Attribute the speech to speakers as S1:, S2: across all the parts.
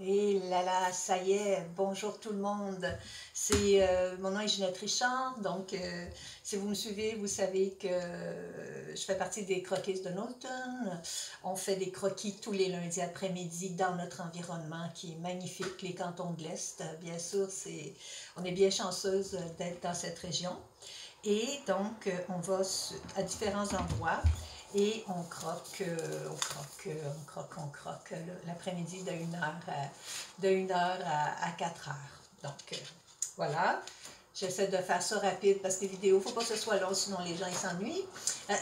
S1: Et là là, ça y est, bonjour tout le monde. Euh, mon nom est Ginette Richard, donc euh, si vous me suivez, vous savez que je fais partie des croquistes de Knowlton. On fait des croquis tous les lundis après-midi dans notre environnement qui est magnifique, les cantons de l'Est. Bien sûr, on est bien chanceuse d'être dans cette région. Et donc, on va à différents endroits et on croque, euh, on croque, euh, on croque, on croque l'après-midi de 1h à, de à, à 4h. Donc, euh, voilà. J'essaie de faire ça rapide parce que les vidéos, il ne faut pas que ce soit long, sinon les gens ils s'ennuient.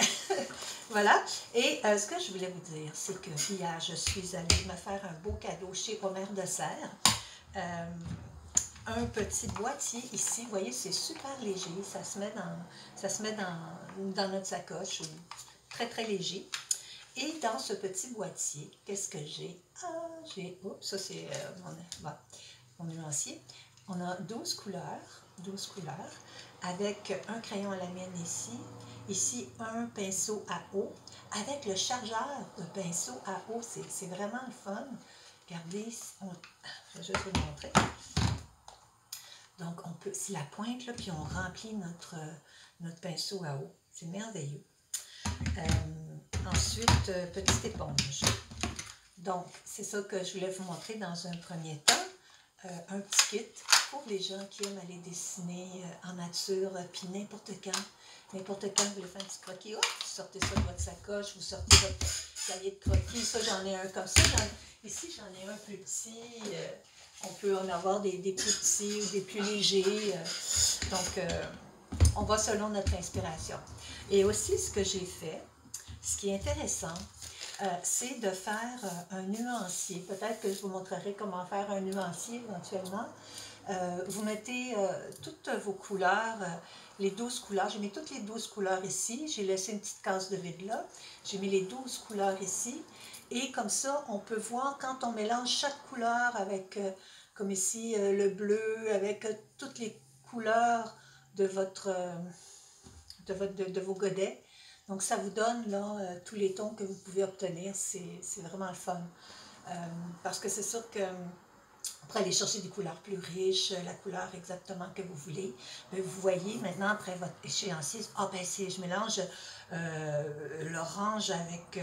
S1: voilà. Et ce que je voulais vous dire, c'est que hier, je suis allée me faire un beau cadeau chez Omer de Serre. un petit boîtier ici, vous voyez, c'est super léger. Ça se met dans, ça se met dans notre sacoche très très léger. Et dans ce petit boîtier, qu'est-ce que j'ai? Ah, j'ai, oups, ça c'est euh, mon, mon nuancier. On a 12 couleurs, 12 couleurs, avec un crayon à la mienne ici, ici un pinceau à eau, avec le chargeur de pinceau à eau, c'est vraiment le fun. Regardez, on, je vais juste vous montrer. Donc, on peut, c'est la pointe, là, puis on remplit notre, notre pinceau à eau. C'est merveilleux. Euh, ensuite, euh, petite éponge. Donc, c'est ça que je voulais vous montrer dans un premier temps. Euh, un petit kit pour les gens qui aiment aller dessiner en nature, puis n'importe quand. N'importe quand vous voulez faire un petit croquis, vous sortez ça de votre sacoche, vous sortez votre cahier de croquis. Ça, j'en ai un comme ça. Ici, j'en ai un plus petit. on peut en avoir des, des, plus petits ou des plus légers. donc, on va selon notre inspiration. Et aussi, ce que j'ai fait, ce qui est intéressant, euh, c'est de faire euh, un nuancier. Peut-être que je vous montrerai comment faire un nuancier éventuellement. Euh, vous mettez toutes vos couleurs, les 12 couleurs. J'ai mis toutes les 12 couleurs ici. J'ai laissé une petite case de vide là. J'ai mis les 12 couleurs ici. Et comme ça, on peut voir quand on mélange chaque couleur avec, comme ici, le bleu, avec toutes les couleurs de votre de, vos godets. Donc, ça vous donne là, euh, tous les tons que vous pouvez obtenir. C'est vraiment le fun. Euh, parce que c'est sûr que après aller chercher des couleurs plus riches, la couleur exactement que vous voulez. Mais vous voyez maintenant, après votre échéancier, ah ben je mélange euh, l'orange avec,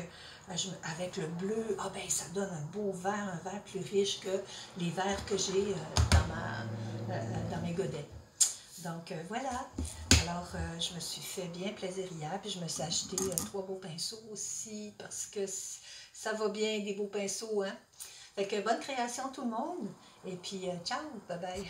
S1: avec le bleu. Ah ben ça donne un beau vert, un vert plus riche que les verts que j'ai dans mes godets. Donc voilà, alors, euh, je me suis fait bien plaisirière, puis je me suis acheté euh, trois beaux pinceaux aussi, parce que ça va bien, des beaux pinceaux, hein? Fait que bonne création tout le monde, et puis euh, ciao, bye bye!